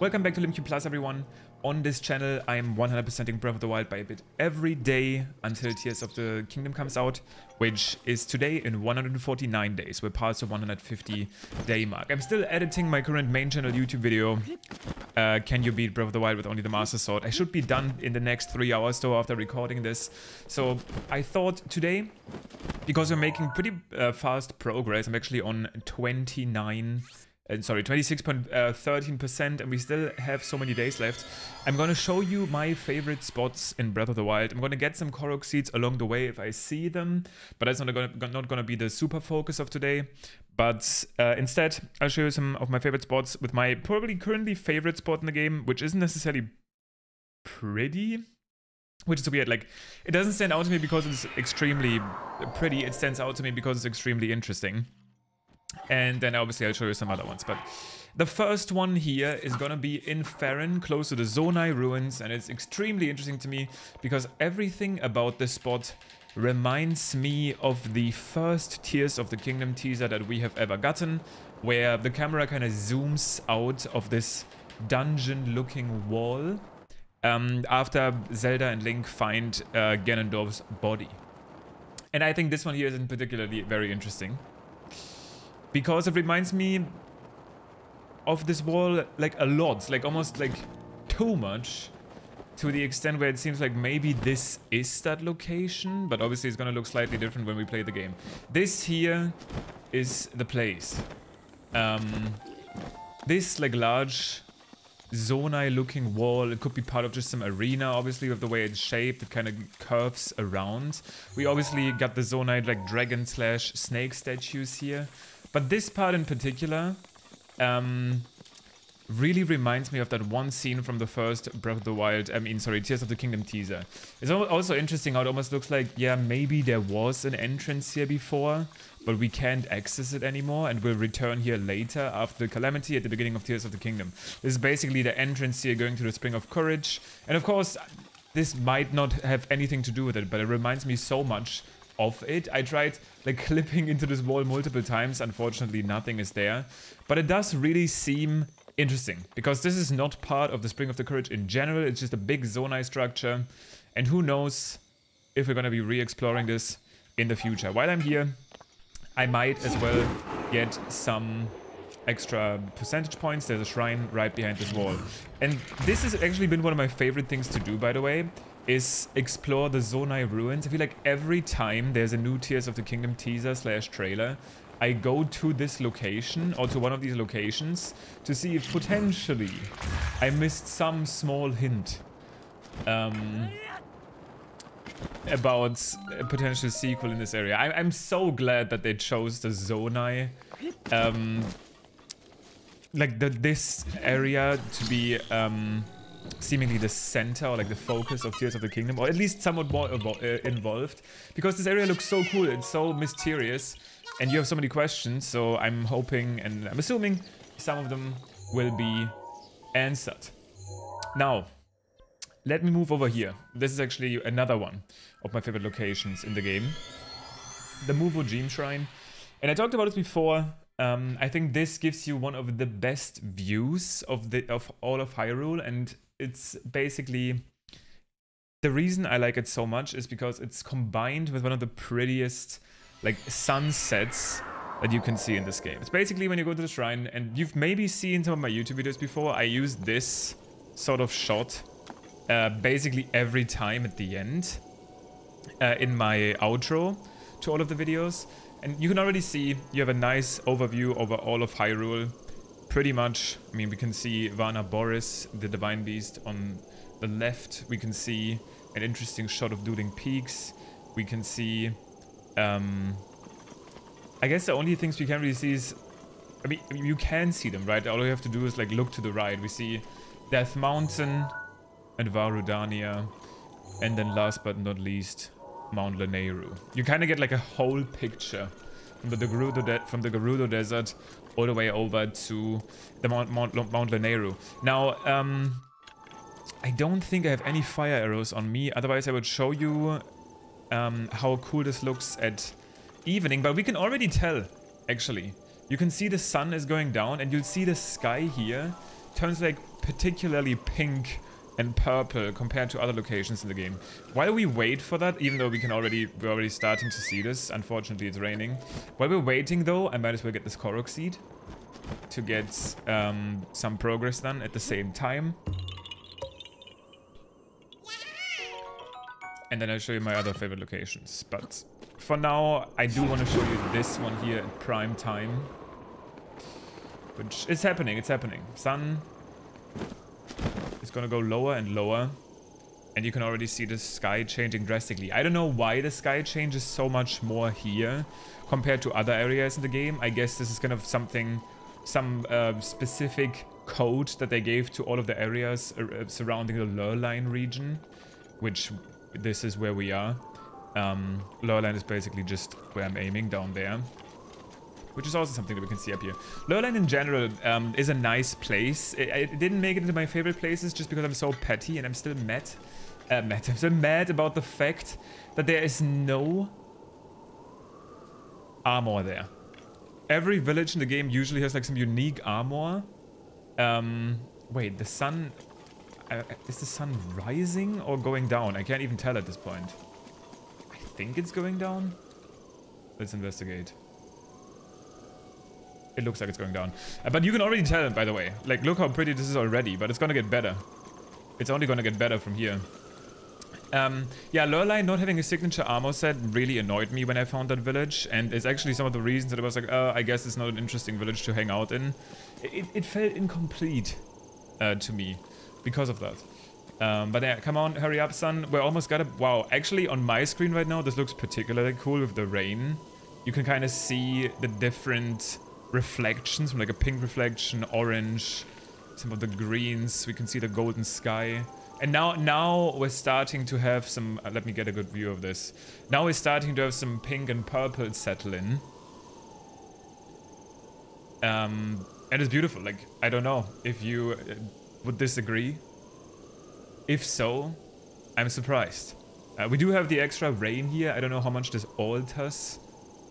Welcome back to Limcube Plus, everyone. On this channel, I'm 100%ing Breath of the Wild by a bit every day until Tears of the Kingdom comes out, which is today in 149 days. We're past the 150 day mark. I'm still editing my current main channel YouTube video, uh, Can You Beat Breath of the Wild with Only the Master Sword? I should be done in the next three hours though after recording this. So I thought today, because we're making pretty uh, fast progress, I'm actually on 29 uh, sorry, 26.13%, and we still have so many days left. I'm gonna show you my favorite spots in Breath of the Wild. I'm gonna get some Korok seeds along the way if I see them, but that's not gonna, not gonna be the super focus of today. But uh, instead, I'll show you some of my favorite spots with my probably currently favorite spot in the game, which isn't necessarily pretty, which is weird. Like, it doesn't stand out to me because it's extremely pretty. It stands out to me because it's extremely interesting. And then obviously I'll show you some other ones. But the first one here is gonna be in Faron, close to the Zonai ruins. And it's extremely interesting to me because everything about this spot reminds me of the first Tears of the Kingdom teaser that we have ever gotten, where the camera kind of zooms out of this dungeon-looking wall um, after Zelda and Link find uh, Ganondorf's body. And I think this one here is in particularly very interesting because it reminds me of this wall like a lot, like almost like too much to the extent where it seems like maybe this is that location, but obviously it's gonna look slightly different when we play the game. This here is the place. Um, this like large Zonai looking wall, it could be part of just some arena, obviously with the way it's shaped, it kind of curves around. We obviously got the Zonai like dragon slash snake statues here. But this part in particular um, really reminds me of that one scene from the first Breath of the Wild, I mean, sorry, Tears of the Kingdom teaser. It's also interesting how it almost looks like, yeah, maybe there was an entrance here before, but we can't access it anymore and we'll return here later after the Calamity at the beginning of Tears of the Kingdom. This is basically the entrance here going to the Spring of Courage. And of course, this might not have anything to do with it, but it reminds me so much of it. I tried like clipping into this wall multiple times. Unfortunately, nothing is there. But it does really seem interesting because this is not part of the Spring of the Courage in general. It's just a big Zonai structure. And who knows if we're going to be re-exploring this in the future. While I'm here, I might as well get some extra percentage points. There's a shrine right behind this wall. And this has actually been one of my favorite things to do, by the way is explore the Zonai ruins. I feel like every time there's a new Tears of the Kingdom teaser slash trailer, I go to this location or to one of these locations to see if potentially I missed some small hint um, about a potential sequel in this area. I am so glad that they chose the Zonai, um, like the, this area to be um, seemingly the center or like the focus of Tears of the Kingdom, or at least somewhat more uh, involved, because this area looks so cool, it's so mysterious, and you have so many questions, so I'm hoping and I'm assuming some of them will be answered. Now, let me move over here. This is actually another one of my favorite locations in the game. The Muwo Shrine. And I talked about this before. Um, I think this gives you one of the best views of the of all of Hyrule, and it's basically the reason I like it so much is because it's combined with one of the prettiest like sunsets that you can see in this game. It's basically when you go to the shrine and you've maybe seen some of my YouTube videos before, I use this sort of shot uh, basically every time at the end uh, in my outro to all of the videos. And you can already see you have a nice overview over all of Hyrule pretty much, I mean, we can see Vah Naboris, the Divine Beast, on the left. We can see an interesting shot of Dueling Peaks. We can see... Um, I guess the only things we can really see is... I mean, you can see them, right? All you have to do is, like, look to the right. We see Death Mountain and Vah Rudania, And then last but not least, Mount Lanayru. You kind of get, like, a whole picture from the Gerudo, from the Gerudo Desert all the way over to the Mount, Mount, Mount Lanayru. Now, um, I don't think I have any fire arrows on me. Otherwise, I would show you um, how cool this looks at evening. But we can already tell, actually. You can see the sun is going down and you'll see the sky here turns like particularly pink and purple compared to other locations in the game. While we wait for that, even though we can already, we're already starting to see this, unfortunately it's raining. While we're waiting though, I might as well get this Korok seed to get um, some progress done at the same time. And then I'll show you my other favorite locations. But for now, I do want to show you this one here at prime time. Which is happening, it's happening. Sun is gonna go lower and lower. And you can already see the sky changing drastically. I don't know why the sky changes so much more here compared to other areas in the game. I guess this is kind of something, some uh, specific code that they gave to all of the areas uh, surrounding the Lurelin region, which this is where we are. Um, Lurelin is basically just where I'm aiming down there. Which is also something that we can see up here. Lurelin in general um, is a nice place. It, it, didn't make it into my favorite places just because I'm so petty and I'm still mad. Uh, mad. I'm still mad about the fact that there is no armor there. Every village in the game usually has like some unique armor. Um, wait, the sun uh, is the sun rising or going down? I can't even tell at this point. I think it's going down. Let's investigate. It looks like it's going down. Uh, but you can already tell, by the way. Like, look how pretty this is already, but it's gonna get better. It's only gonna get better from here. Um, yeah, Lurelin not having a signature armor set really annoyed me when I found that village, and it's actually some of the reasons that I was like, oh, I guess it's not an interesting village to hang out in. It, it felt incomplete uh, to me because of that. Um, but yeah, come on, hurry up, sun. We're almost got a... Wow, actually, on my screen right now, this looks particularly cool with the rain. You can kind of see the different reflections, from like a pink reflection, orange, some of the greens. We can see the golden sky. And now, now we're starting to have some... Uh, let me get a good view of this. Now we're starting to have some pink and purple settle in. Um, and it's beautiful. Like, I don't know if you... Uh, would disagree? If so, I'm surprised. Uh, we do have the extra rain here. I don't know how much this alters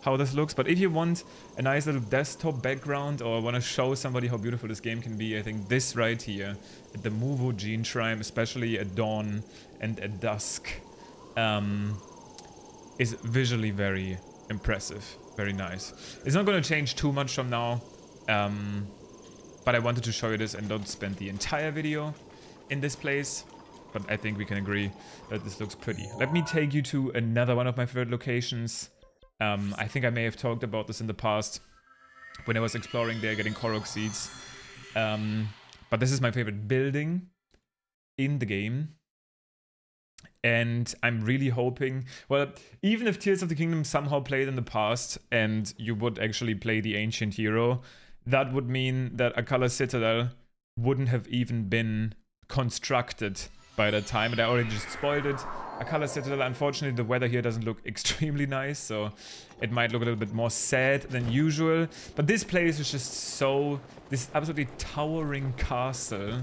how this looks, but if you want a nice little desktop background or want to show somebody how beautiful this game can be, I think this right here, at the Muwo Jeem Shrine, especially at dawn and at dusk, um, is visually very impressive, very nice. It's not going to change too much from now. Um, but I wanted to show you this and don't spend the entire video in this place. But I think we can agree that this looks pretty. Let me take you to another one of my favorite locations. Um, I think I may have talked about this in the past when I was exploring there, getting Korok seeds. Um, but this is my favorite building in the game. And I'm really hoping, well, even if Tears of the Kingdom somehow played in the past and you would actually play the Ancient Hero, that would mean that Akkala Citadel wouldn't have even been constructed by that time. And I already just spoiled it. Akkala Citadel, unfortunately, the weather here doesn't look extremely nice, so it might look a little bit more sad than usual. But this place is just so... This absolutely towering castle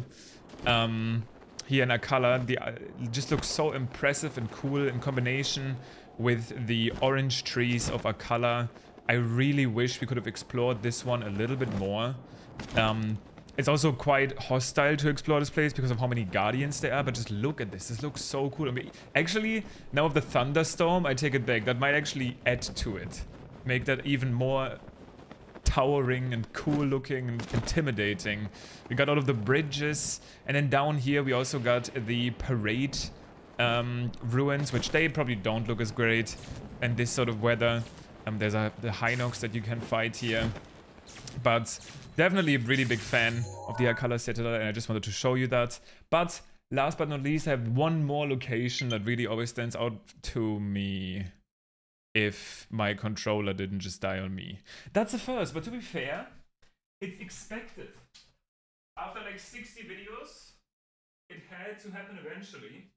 um, here in Akkala the, uh, just looks so impressive and cool in combination with the orange trees of Akkala I really wish we could have explored this one a little bit more. Um, it's also quite hostile to explore this place because of how many guardians there are, but just look at this. This looks so cool. I mean, actually, now with the thunderstorm, I take it back. That might actually add to it. Make that even more towering and cool looking and intimidating. We got all of the bridges, and then down here we also got the parade um, ruins, which they probably don't look as great. And this sort of weather. Um, there's a, the Hinox that you can fight here. But definitely a really big fan of the Akkala Citadel and I just wanted to show you that. But last but not least, I have one more location that really always stands out to me if my controller didn't just die on me. That's the first, but to be fair, it's expected. After like 60 videos, it had to happen eventually.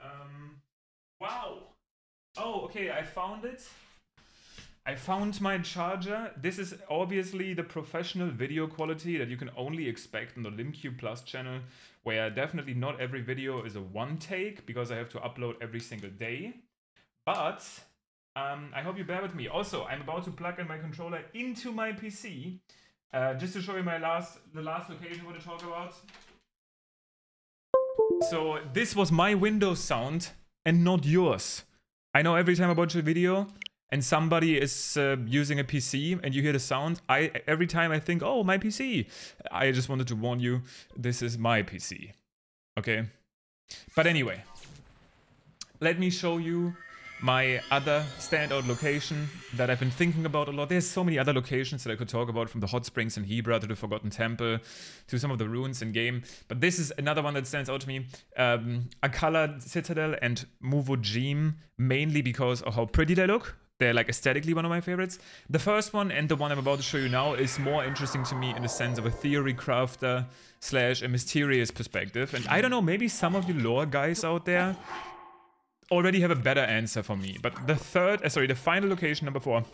Um, Wow. Oh, okay, I found it. I found my charger. This is obviously the professional video quality that you can only expect on the Limcube Plus channel, where definitely not every video is a one take because I have to upload every single day. But Um, I hope you bear with me. Also, I'm about to plug in my controller into my PC, uh, just to show you my last, the last location I want to talk about. So this was my Windows sound and not yours. I know every time I watch a video and somebody is uh, using a PC and you hear the sound, I every time I think, oh, my PC. I just wanted to warn you, this is my PC. Okay? But anyway, let me show you my other standout location that I've been thinking about a lot. There's so many other locations that I could talk about from the hot springs in Hebra to the Forgotten Temple to some of the ruins in game. But this is another one that stands out to me. Um, Akkala Citadel and Muwo Jeem, mainly because of how pretty they look. They're like aesthetically one of my favorites. The first one and the one I'm about to show you now is more interesting to me in the sense of a theory crafter slash a mysterious perspective. And I don't know, maybe some of you lore guys out there already have a better answer for me. But the third, uh, sorry, the final location, number four,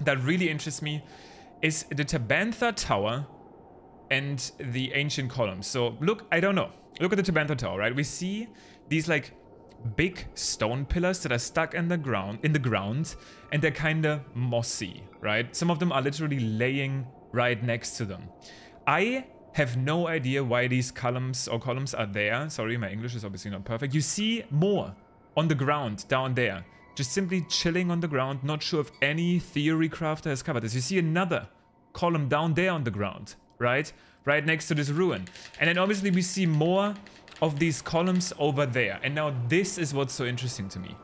that really interests me is the Tabantha Tower and the ancient columns. So look, I don't know. Look at the Tabantha Tower, right? We see these like big stone pillars that are stuck in the ground, in the ground, and they're kind of mossy, right? Some of them are literally laying right next to them. I have no idea why these columns or columns are there. Sorry, my English is obviously not perfect. You see more on the ground down there. Just simply chilling on the ground, not sure if any theory crafter has covered this. You see another column down there on the ground, right? Right next to this ruin. And then obviously we see more of these columns over there. And now this is what's so interesting to me.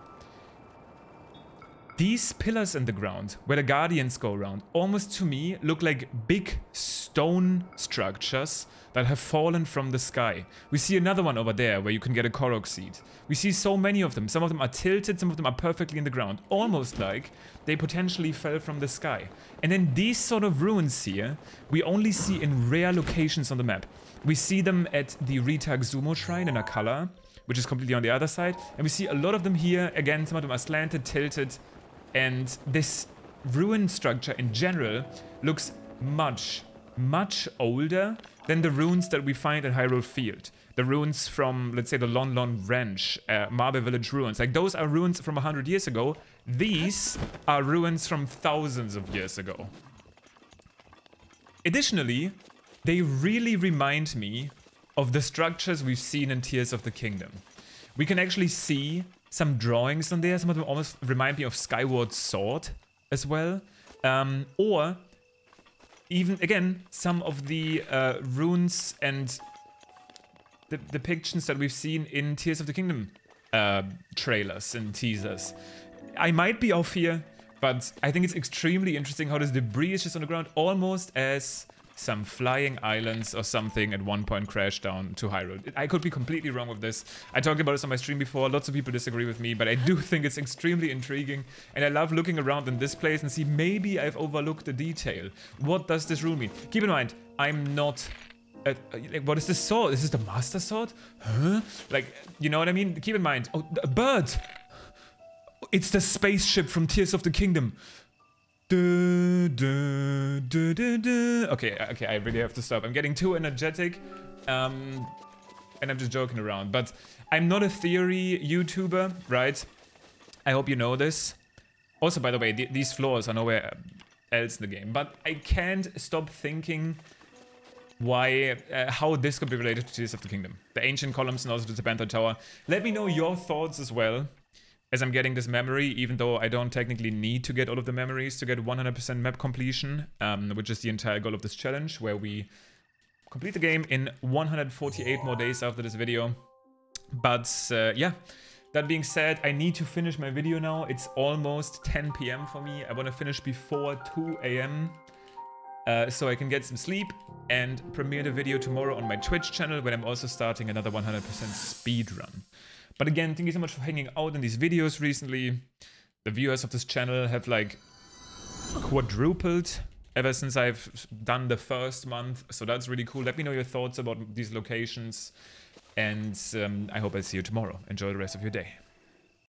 These pillars in the ground, where the guardians go around, almost to me look like big stone structures that have fallen from the sky. We see another one over there where you can get a Korok seed. We see so many of them. Some of them are tilted, some of them are perfectly in the ground. Almost like they potentially fell from the sky. And then these sort of ruins here, we only see in rare locations on the map. We see them at the Ritaag Zumo Shrine in Akkala, which is completely on the other side. And we see a lot of them here. Again, some of them are slanted, tilted, and this ruin structure in general looks much, much older than the ruins that we find at Hyrule Field. The ruins from, let's say, the Lon Lon Ranch, uh, Mabe Village ruins. Like, those are ruins from 100 years ago. These are ruins from thousands of years ago. Additionally, they really remind me of the structures we've seen in Tears of the Kingdom. We can actually see some drawings on there. Some of them almost remind me of Skyward Sword as well. Um, or even, again, some of the uh, runes and the depictions that we've seen in Tears of the Kingdom uh, trailers and teasers. I might be off here, but I think it's extremely interesting how this debris is just on the ground, almost as some flying islands or something at one point crashed down to Hyrule. I could be completely wrong with this. I talked about this on my stream before. Lots of people disagree with me, but I do think it's extremely intriguing. And I love looking around in this place and see maybe I've overlooked a detail. What does this rune mean? Keep in mind, I'm not uh, like, what is this sword? Is this the Master Sword? Huh? Like, you know what I mean? Keep in mind. Oh, a bird! It's the spaceship from Tears of the Kingdom. Du, du, du, okay, okay, I really have to stop. I'm getting too energetic. Um, and I'm just joking around. But I'm not a theory YouTuber, right? I hope you know this. Also, by the way, th these floors are nowhere else in the game. But I can't stop thinking why, uh, how this could be related to Tears of the Kingdom. The ancient columns and also the Tabantha Tower. Let me know your thoughts as well as I'm getting this memory, even though I don't technically need to get all of the memories to get 100% map completion, um, which is the entire goal of this challenge, where we complete the game in 148 more days after this video. But uh, yeah, that being said, I need to finish my video now. It's almost 10 p.m. for me. I want to finish before 2 a.m. Uh, so I can get some sleep and premiere the video tomorrow on my Twitch channel when I'm also starting another 100% speed run. But again, thank you so much for hanging out in these videos recently. The viewers of this channel have like quadrupled ever since I've done the first month. So that's really cool. Let me know your thoughts about these locations. And um, I hope I see you tomorrow. Enjoy the rest of your day.